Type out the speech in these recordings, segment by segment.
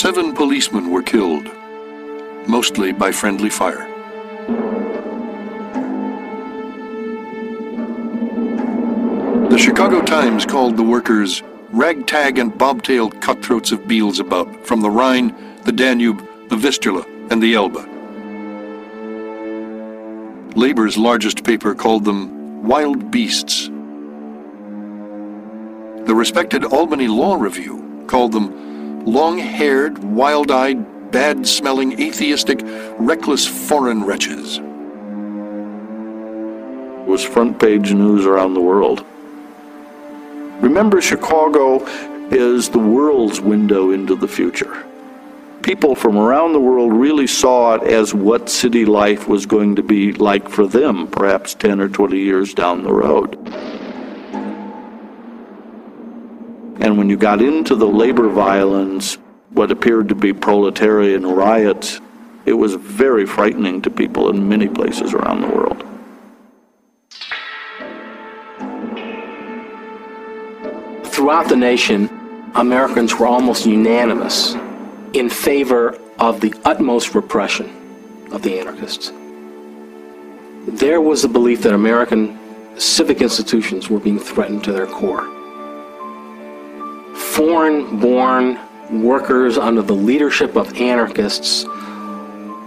Seven policemen were killed, mostly by friendly fire. The Chicago Times called the workers ragtag and bobtailed cutthroats of Beelzebub from the Rhine, the Danube, the Vistula, and the Elbe. Labor's largest paper called them wild beasts. The respected Albany Law Review called them long-haired, wild-eyed, bad-smelling, atheistic, reckless foreign wretches. It was front page news around the world. Remember, Chicago is the world's window into the future. People from around the world really saw it as what city life was going to be like for them, perhaps 10 or 20 years down the road. And when you got into the labor violence, what appeared to be proletarian riots, it was very frightening to people in many places around the world. throughout the nation, Americans were almost unanimous in favor of the utmost repression of the anarchists. There was the belief that American civic institutions were being threatened to their core. Foreign born workers under the leadership of anarchists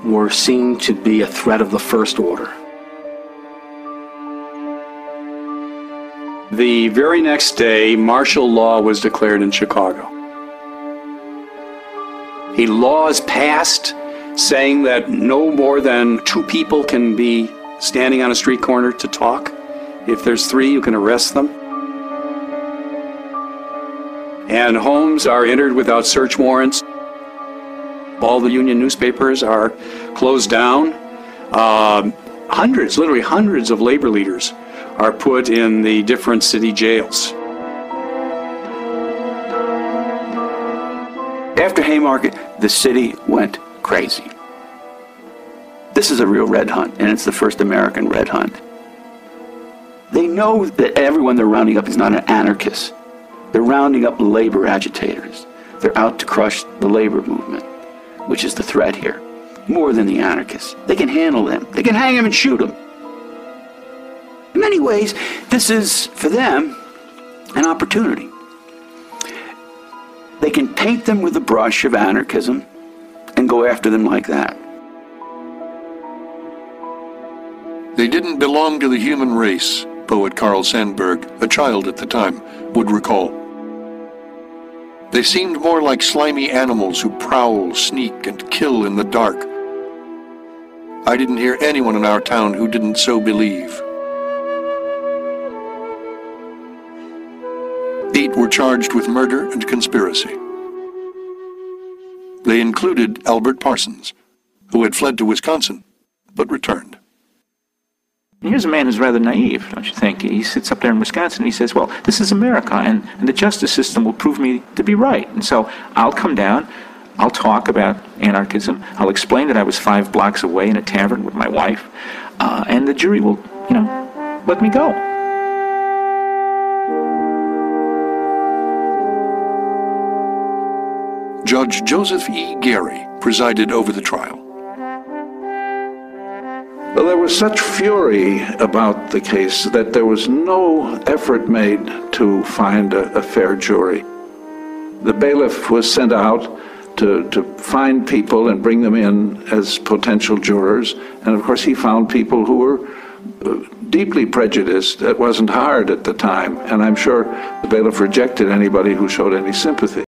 were seen to be a threat of the first order. The very next day, martial law was declared in Chicago. A law is passed saying that no more than two people can be standing on a street corner to talk. If there's three, you can arrest them. And homes are entered without search warrants. All the union newspapers are closed down. Uh, hundreds, literally hundreds of labor leaders are put in the different city jails. After Haymarket, the city went crazy. This is a real red hunt, and it's the first American red hunt. They know that everyone they're rounding up is not an anarchist. They're rounding up labor agitators. They're out to crush the labor movement, which is the threat here, more than the anarchists. They can handle them. They can hang them and shoot them. In many ways, this is, for them, an opportunity. They can paint them with the brush of anarchism and go after them like that. They didn't belong to the human race, poet Carl Sandburg, a child at the time, would recall. They seemed more like slimy animals who prowl, sneak, and kill in the dark. I didn't hear anyone in our town who didn't so believe. Eight were charged with murder and conspiracy. They included Albert Parsons, who had fled to Wisconsin, but returned. Here's a man who's rather naive, don't you think? He sits up there in Wisconsin and he says, Well, this is America, and, and the justice system will prove me to be right. And so I'll come down, I'll talk about anarchism, I'll explain that I was five blocks away in a tavern with my wife, uh, and the jury will, you know, let me go. Judge Joseph E. Gary presided over the trial. Well, there was such fury about the case that there was no effort made to find a, a fair jury. The bailiff was sent out to, to find people and bring them in as potential jurors, and of course he found people who were uh, deeply prejudiced. It wasn't hard at the time, and I'm sure the bailiff rejected anybody who showed any sympathy.